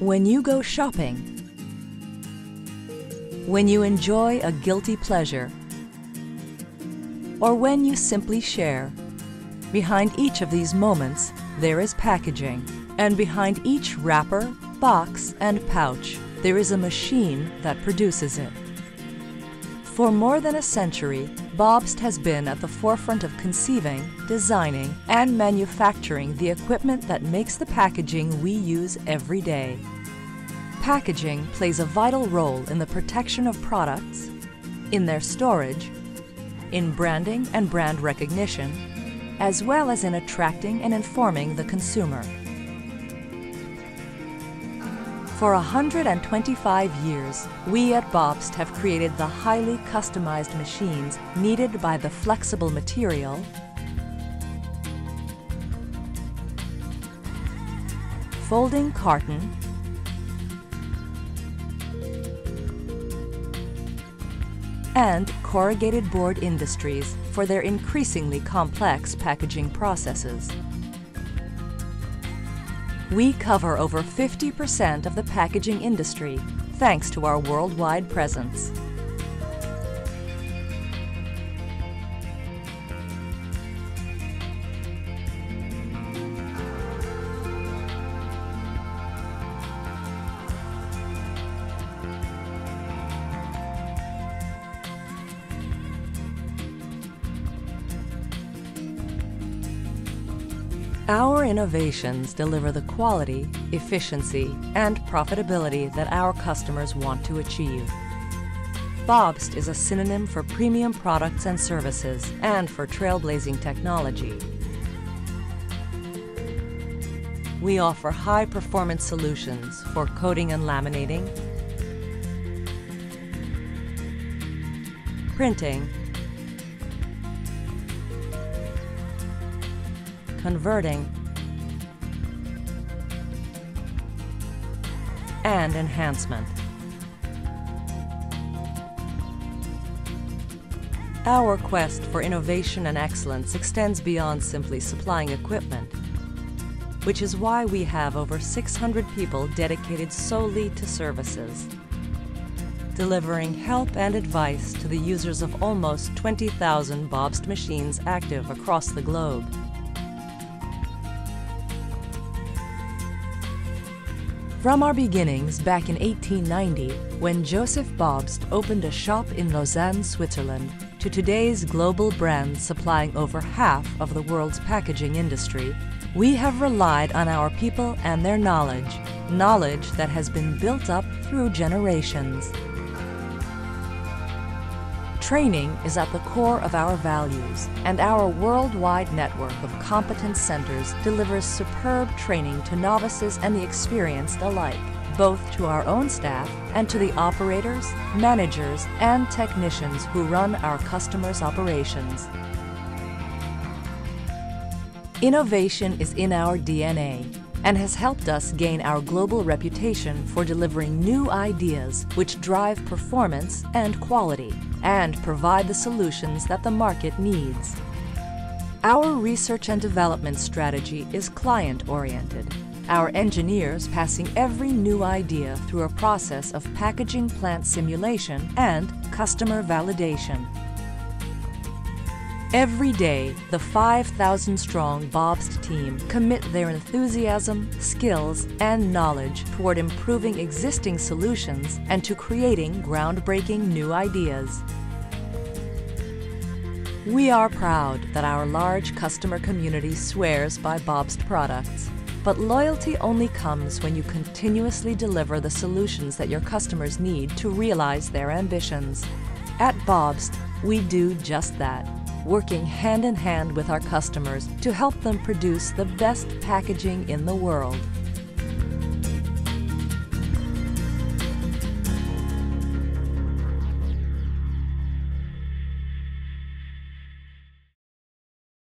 When you go shopping, when you enjoy a guilty pleasure, or when you simply share, behind each of these moments there is packaging, and behind each wrapper, box, and pouch there is a machine that produces it. For more than a century, Bobst has been at the forefront of conceiving, designing, and manufacturing the equipment that makes the packaging we use every day. Packaging plays a vital role in the protection of products, in their storage, in branding and brand recognition, as well as in attracting and informing the consumer. For 125 years, we at Bobst have created the highly customized machines needed by the flexible material, folding carton, and corrugated board industries for their increasingly complex packaging processes. We cover over 50% of the packaging industry thanks to our worldwide presence. Our innovations deliver the quality, efficiency, and profitability that our customers want to achieve. Bobst is a synonym for premium products and services and for trailblazing technology. We offer high-performance solutions for coating and laminating, printing, converting, and enhancement. Our quest for innovation and excellence extends beyond simply supplying equipment, which is why we have over 600 people dedicated solely to services, delivering help and advice to the users of almost 20,000 Bobst machines active across the globe. From our beginnings back in 1890, when Joseph Bobst opened a shop in Lausanne, Switzerland, to today's global brands supplying over half of the world's packaging industry, we have relied on our people and their knowledge, knowledge that has been built up through generations. Training is at the core of our values, and our worldwide network of competence centers delivers superb training to novices and the experienced alike, both to our own staff and to the operators, managers, and technicians who run our customers' operations. Innovation is in our DNA and has helped us gain our global reputation for delivering new ideas which drive performance and quality and provide the solutions that the market needs. Our research and development strategy is client-oriented, our engineers passing every new idea through a process of packaging plant simulation and customer validation. Every day, the 5,000-strong Bobst team commit their enthusiasm, skills, and knowledge toward improving existing solutions and to creating groundbreaking new ideas. We are proud that our large customer community swears by Bobst products. But loyalty only comes when you continuously deliver the solutions that your customers need to realize their ambitions. At Bobst, we do just that working hand in hand with our customers to help them produce the best packaging in the world.